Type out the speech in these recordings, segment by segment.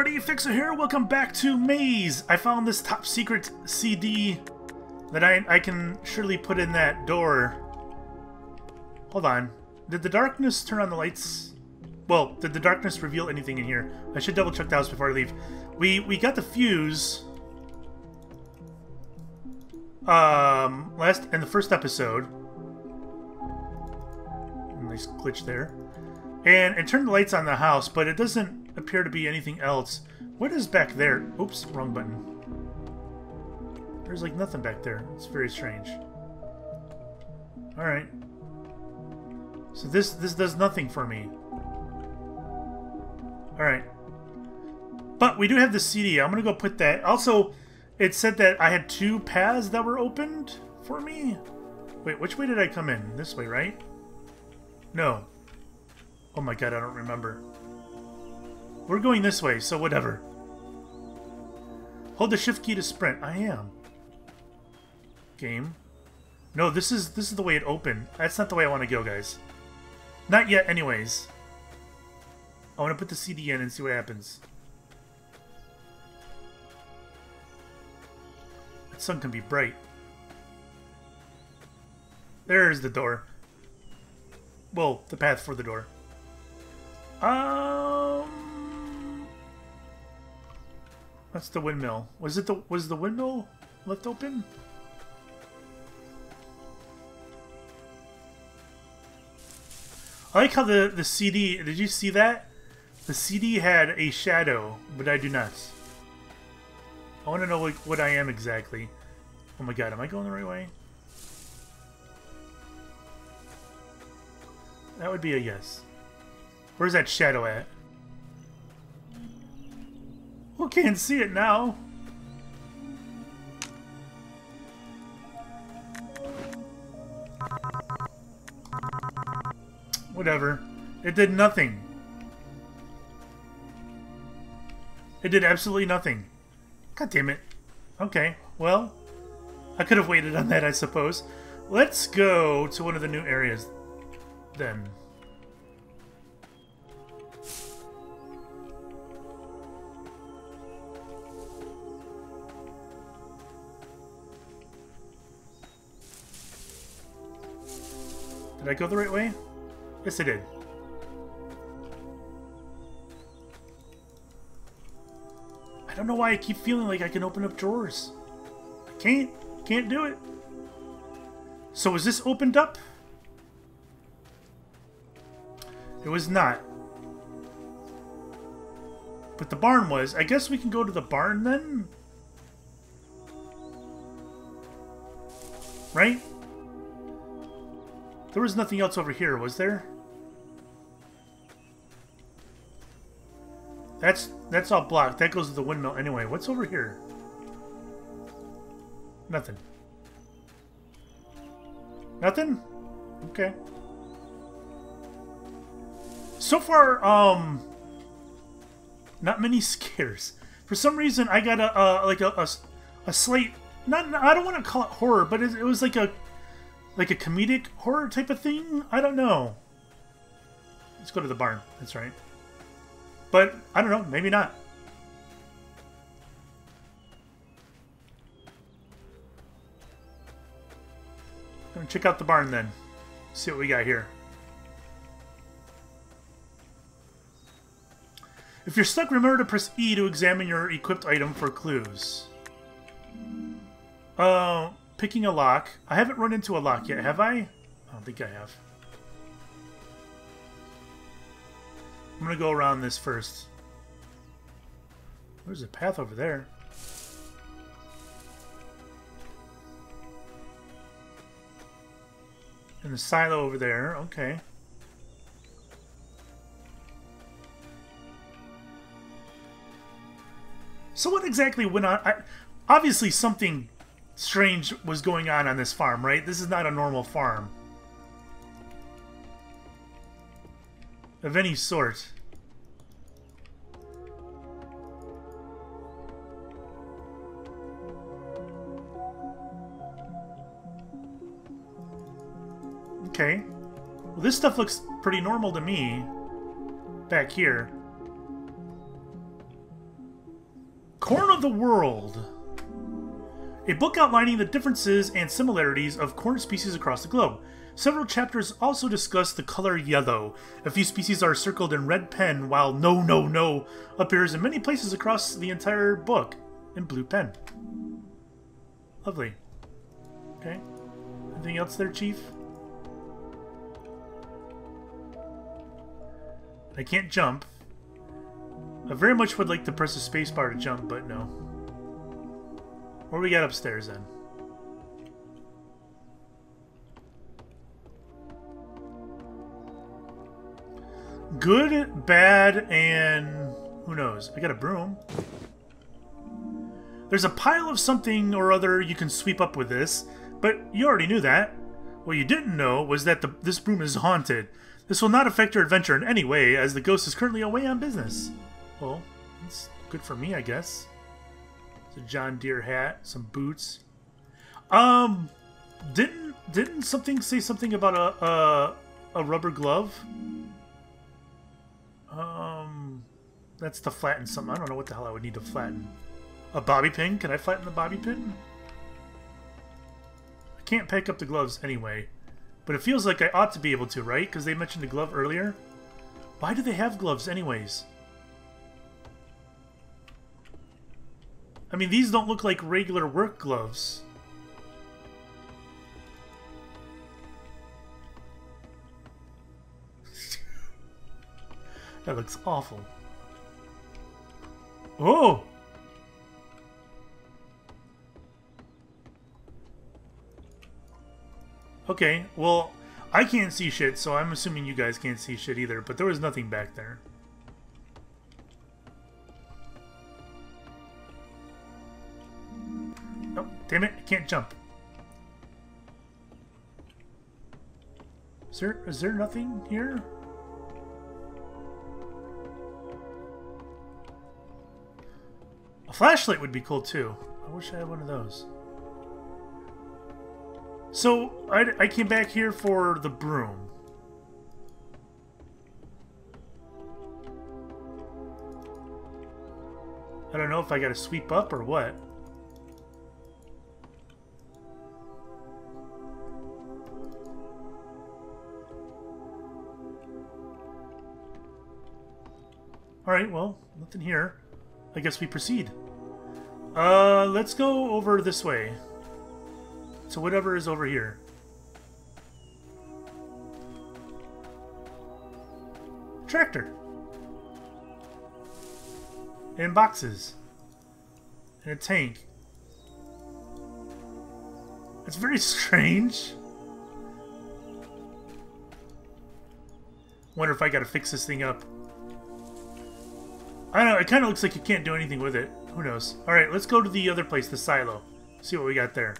everybody, Fixxxer here. Welcome back to Maize. I found this top secret CD that I, I can surely put in that door. Hold on. Did the darkness turn on the lights? Well, did the darkness reveal anything in here? I should double check the house before I leave. We we got the fuse. Um, last in the first episode. Nice glitch there. And it turned the lights on the house, but it doesn't appear to be anything else. What is back there? Oops, wrong button. There's like nothing back there. It's very strange. Alright. So this this does nothing for me. Alright. But we do have the CD. I'm going to go put that. Also, it said that I had two paths that were opened for me. Wait, which way did I come in? This way, right? No. Oh my god, I don't remember. We're going this way, so whatever. Hold the shift key to sprint. I am. Game. No, this is this is the way it opened. That's not the way I want to go, guys. Not yet, anyways. I want to put the CD in and see what happens. That sun can be bright. There's the door. Well, the path for the door. Um, that's the windmill. Was it the was the windmill left open? I like how the the CD. Did you see that? The CD had a shadow, but I do not. I want to know like what I am exactly. Oh my god, am I going the right way? That would be a yes. Where's that shadow at? Well, can't see it now. Whatever. It did nothing. It did absolutely nothing. God damn it. Okay, well, I could have waited on that, I suppose. Let's go to one of the new areas, then. Did I go the right way? Yes, I did. I don't know why I keep feeling like I can open up drawers. I can't. Can't do it. So was this opened up? It was not. But the barn was. I guess we can go to the barn then? Right? There was nothing else over here, was there? That's that's all blocked. That goes to the windmill anyway. What's over here? Nothing. Nothing? Okay. So far, um, not many scares. For some reason, I got a uh, like a, a, a slight. Not I don't want to call it horror, but it, it was like a like a comedic horror type of thing? I don't know. Let's go to the barn. That's right. But, I don't know. Maybe not. Gonna check out the barn then. See what we got here. If you're stuck, remember to press E to examine your equipped item for clues. Uh, picking a lock. I haven't run into a lock yet, have I? I don't think I have. I'm gonna go around this first. There's a path over there. And the silo over there, okay. So what exactly went on? I, obviously something strange was going on on this farm, right? This is not a normal farm. Of any sort. Okay. Well, this stuff looks pretty normal to me. Back here. Corn of the World. A book outlining the differences and similarities of corn species across the globe. Several chapters also discuss the color yellow. A few species are circled in red pen, while no, no, no appears in many places across the entire book in blue pen. Lovely. Okay. Anything else there, Chief? I can't jump. I very much would like to press the spacebar to jump, but no. What do we got upstairs then? Good, bad, and who knows? I got a broom. There's a pile of something or other you can sweep up with this, but you already knew that. What you didn't know was that the, this broom is haunted. This will not affect your adventure in any way, as the ghost is currently away on business. Well, that's good for me, I guess. A John Deere hat, some boots. Um, didn't didn't something say something about a a, a rubber glove? Um, that's to flatten something. I don't know what the hell I would need to flatten. A bobby pin? Can I flatten the bobby pin? I can't pick up the gloves anyway. But it feels like I ought to be able to, right? Because they mentioned a glove earlier. Why do they have gloves anyways? I mean, these don't look like regular work gloves. that looks awful. Oh! Okay, well, I can't see shit, so I'm assuming you guys can't see shit either, but there was nothing back there. Damn it, I can't jump. Is there, is there nothing here? A flashlight would be cool too. I wish I had one of those. So, I, I came back here for the broom. I don't know if I gotta sweep up or what. Alright, well, nothing here. I guess we proceed. Uh, let's go over this way. So whatever is over here. Tractor. And boxes. And a tank. It's very strange. Wonder if I gotta fix this thing up. I don't know, it kind of looks like you can't do anything with it. Who knows? Alright, let's go to the other place, the silo. See what we got there.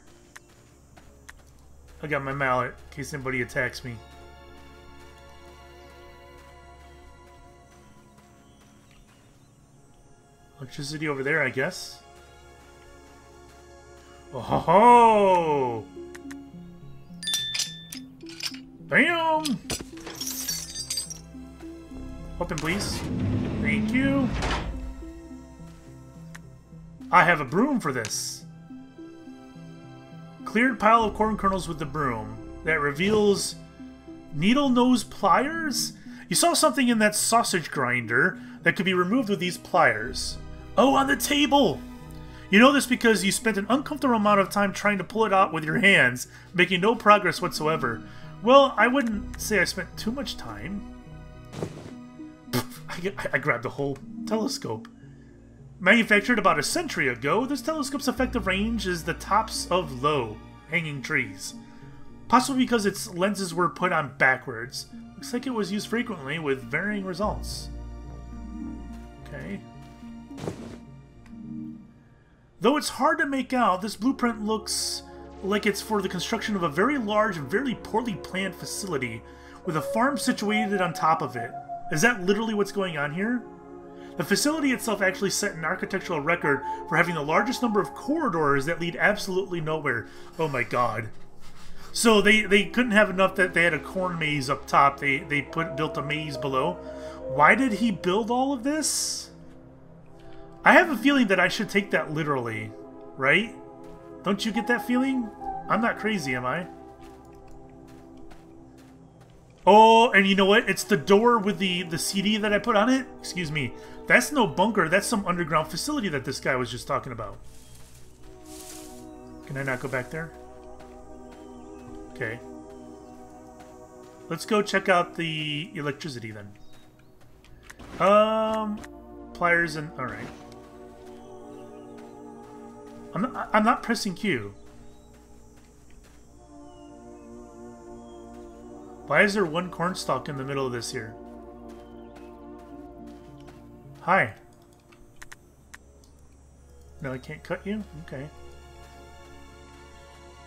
I got my mallet in case anybody attacks me. Electricity over there, I guess. Oh ho ho! Bam! Open, please. Thank you. I have a broom for this cleared pile of corn kernels with the broom that reveals needle nose pliers? You saw something in that sausage grinder that could be removed with these pliers. Oh, on the table! You know this because you spent an uncomfortable amount of time trying to pull it out with your hands, making no progress whatsoever. Well, I wouldn't say I spent too much time. I, I grabbed the whole telescope. Manufactured about a century ago, this telescope's effective range is the tops of low, hanging trees. Possibly because its lenses were put on backwards. Looks like it was used frequently with varying results. Okay. Though it's hard to make out, this blueprint looks like it's for the construction of a very large very poorly planned facility with a farm situated on top of it. Is that literally what's going on here? The facility itself actually set an architectural record for having the largest number of corridors that lead absolutely nowhere. Oh my god. So they, they couldn't have enough that they had a corn maze up top. They, they put built a maze below. Why did he build all of this? I have a feeling that I should take that literally, right? Don't you get that feeling? I'm not crazy, am I? Oh, and you know what? It's the door with the, the CD that I put on it. Excuse me. That's no bunker. That's some underground facility that this guy was just talking about. Can I not go back there? Okay. Let's go check out the electricity then. Um, pliers and... Alright. I'm not, I'm not pressing Q. Why is there one cornstalk in the middle of this here? Hi. No, I can't cut you? Okay.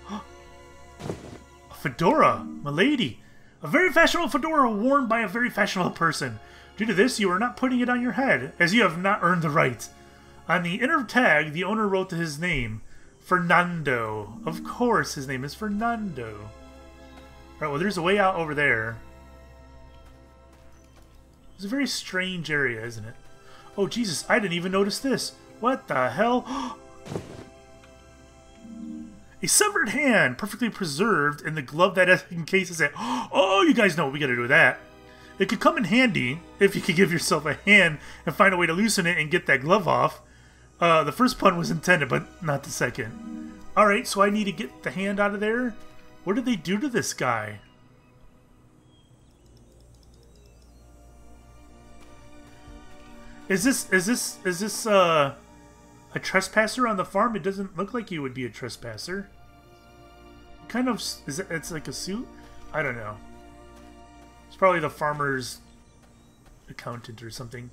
a fedora! Milady! A very fashionable fedora worn by a very fashionable person. Due to this, you are not putting it on your head, as you have not earned the right. On the inner tag, the owner wrote his name, Fernando. Of course, his name is Fernando. Right, well, there's a way out over there. It's a very strange area, isn't it? Oh, Jesus, I didn't even notice this. What the hell? a severed hand, perfectly preserved in the glove that encases it. Oh, you guys know what we gotta do with that. It could come in handy if you could give yourself a hand and find a way to loosen it and get that glove off. Uh, the first pun was intended, but not the second. Alright, so I need to get the hand out of there. What did they do to this guy? Is this is this is this uh a trespasser on the farm? It doesn't look like you would be a trespasser. kind of is it it's like a suit? I don't know. It's probably the farmer's accountant or something.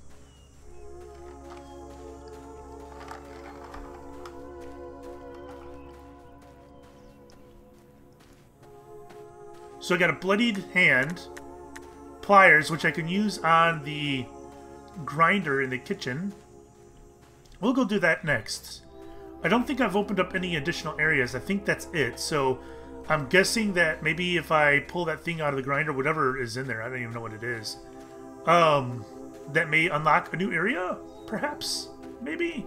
So I got a bloodied hand, pliers, which I can use on the grinder in the kitchen. We'll go do that next. I don't think I've opened up any additional areas. I think that's it. So I'm guessing that maybe if I pull that thing out of the grinder, whatever is in there, I don't even know what it is, um, that may unlock a new area, perhaps? Maybe?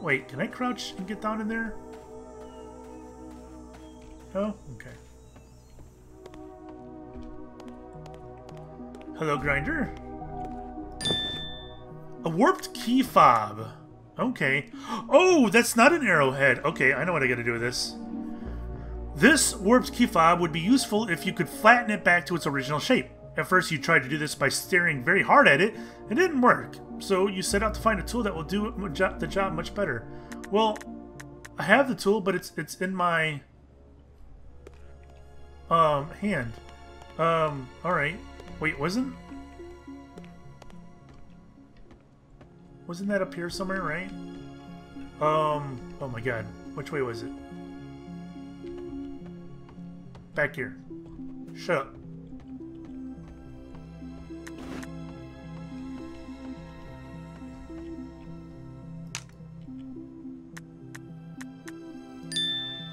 Wait, can I crouch and get down in there? Oh, okay. Hello, Grinder. A warped key fob. Okay. Oh, that's not an arrowhead. Okay, I know what I gotta do with this. This warped key fob would be useful if you could flatten it back to its original shape. At first you tried to do this by staring very hard at it, and it didn't work. So you set out to find a tool that will do the job much better. Well, I have the tool, but it's it's in my um hand. Um, alright. Wait, wasn't... Wasn't that up here somewhere, right? Um, oh my god. Which way was it? Back here. Shut up.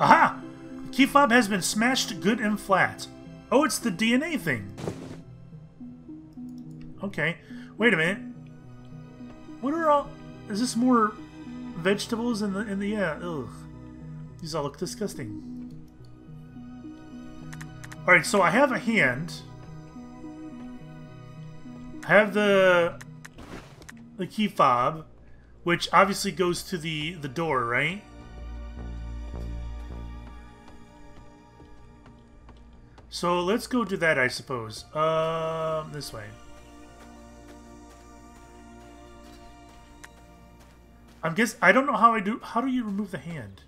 Aha! The key fob has been smashed good and flat. Oh, it's the DNA thing. Okay. Wait a minute. What are all... Is this more vegetables in the... in the... Yeah, ugh. These all look disgusting. Alright, so I have a hand. I have the... the key fob, which obviously goes to the, the door, right? So let's go do that, I suppose. Um, this way. I'm guess I don't know how I do. How do you remove the hand?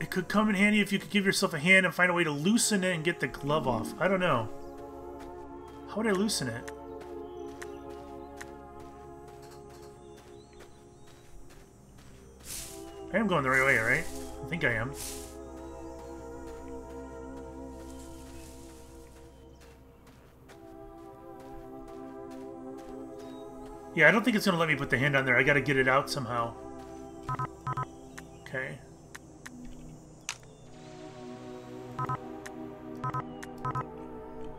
It could come in handy if you could give yourself a hand and find a way to loosen it and get the glove off. I don't know. How would I loosen it? I am going the right way, right? I think I am. Yeah, I don't think it's going to let me put the hand on there. I got to get it out somehow. Okay.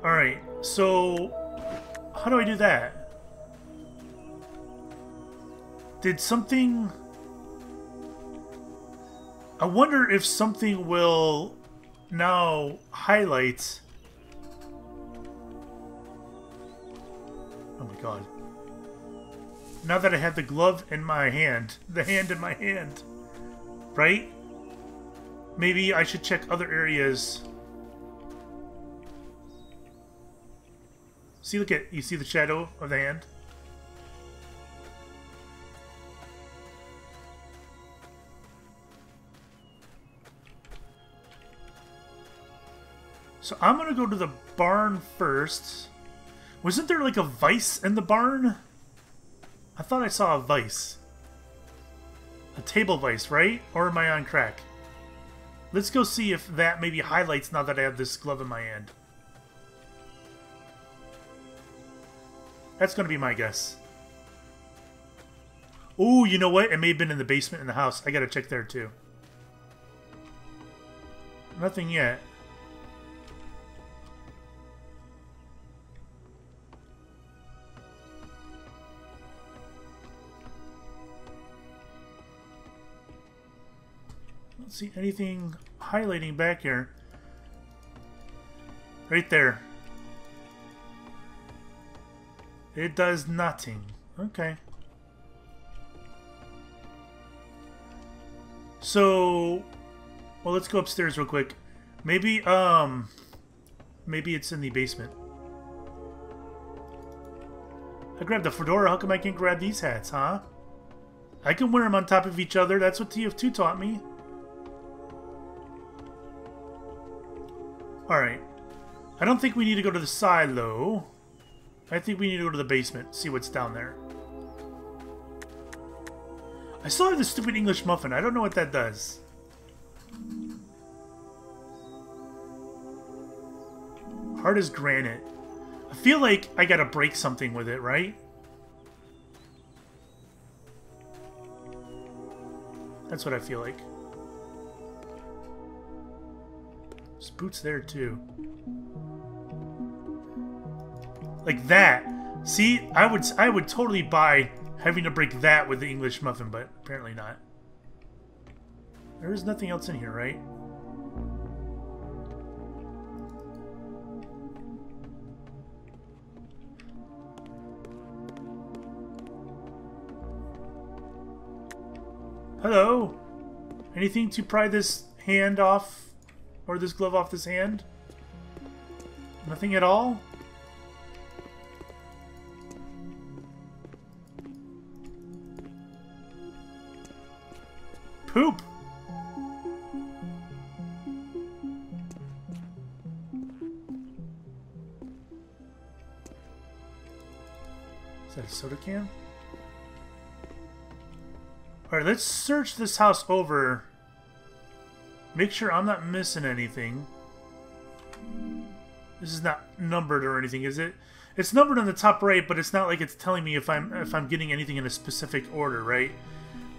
Alright, so... How do I do that? Did something... I wonder if something will now highlight... Oh my god. Now that I have the glove in my hand, the hand in my hand, right? Maybe I should check other areas. See, look at, you see the shadow of the hand? So I'm gonna go to the barn first. Wasn't there like a vice in the barn? I thought I saw a vice. A table vice, right? Or am I on crack? Let's go see if that maybe highlights now that I have this glove in my hand. That's to be my guess. Oh, you know what? It may have been in the basement in the house. I got to check there too. Nothing yet. See anything highlighting back here. Right there. It does nothing. Okay. So, well, let's go upstairs real quick. Maybe, um, maybe it's in the basement. I grabbed the fedora. How come I can't grab these hats, huh? I can wear them on top of each other. That's what TF2 taught me. Alright. I don't think we need to go to the silo. I think we need to go to the basement, see what's down there. I still have the stupid English muffin. I don't know what that does. Hard as granite. I feel like I gotta break something with it, right? That's what I feel like. Boots there too. Like that. See, I would I would totally buy having to break that with the English muffin, but apparently not. There is nothing else in here, right? Hello? Anything to pry this hand off or this glove off this hand? Nothing at all? Poop! Is that a soda can? Alright, let's search this house over Make sure I'm not missing anything. This is not numbered or anything, is it? It's numbered on the top right, but it's not like it's telling me if I'm if I'm getting anything in a specific order, right?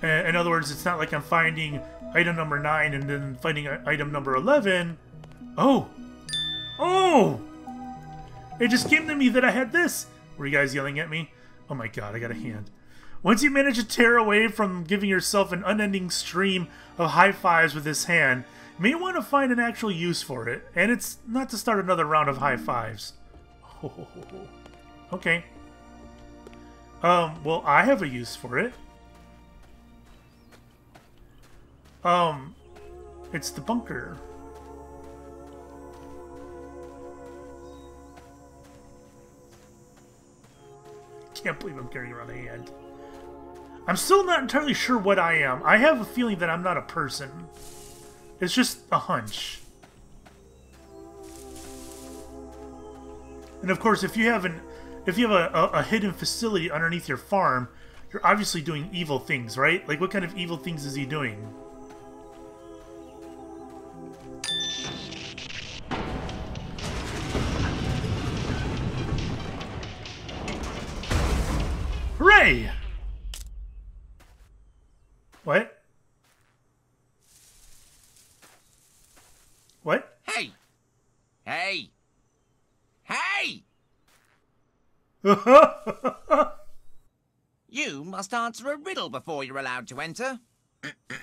Uh, in other words, it's not like I'm finding item number 9 and then finding item number 11. Oh! Oh! It just came to me that I had this! Were you guys yelling at me? Oh my god, I got a hand. Once you manage to tear away from giving yourself an unending stream of high fives with this hand, you may want to find an actual use for it, and it's not to start another round of high fives. okay. Um, well, I have a use for it. Um, it's the bunker. Can't believe I'm carrying around a hand. I'm still not entirely sure what I am. I have a feeling that I'm not a person. It's just a hunch. And of course, if you have an if you have a, a, a, hidden facility underneath your farm, you're obviously doing evil things, right? Like, what kind of evil things is he doing? What? Hey! Hey! Hey! you must answer a riddle before you're allowed to enter.